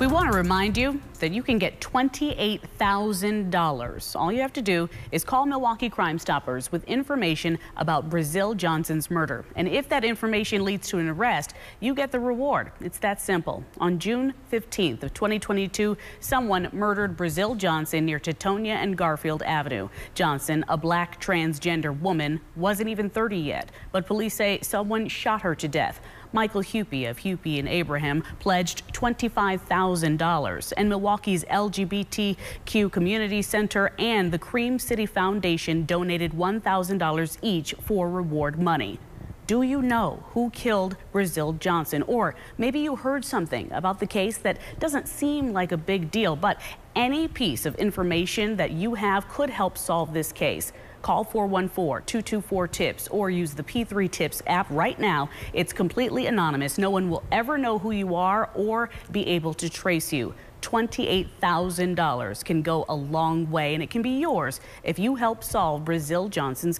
We want to remind you that you can get $28,000. All you have to do is call Milwaukee Crime Stoppers with information about Brazil Johnson's murder. And if that information leads to an arrest, you get the reward. It's that simple. On June 15th of 2022, someone murdered Brazil Johnson near Teutonia and Garfield Avenue. Johnson, a black transgender woman, wasn't even 30 yet, but police say someone shot her to death. Michael Hupy of Hupy and Abraham pledged $25,000 and Milwaukee's LGBTQ Community Center and the Cream City Foundation donated $1,000 each for reward money. Do you know who killed Brazil Johnson? Or maybe you heard something about the case that doesn't seem like a big deal, but any piece of information that you have could help solve this case. Call 414-224-TIPS or use the P3 TIPS app right now. It's completely anonymous. No one will ever know who you are or be able to trace you. $28,000 can go a long way and it can be yours if you help solve Brazil Johnson's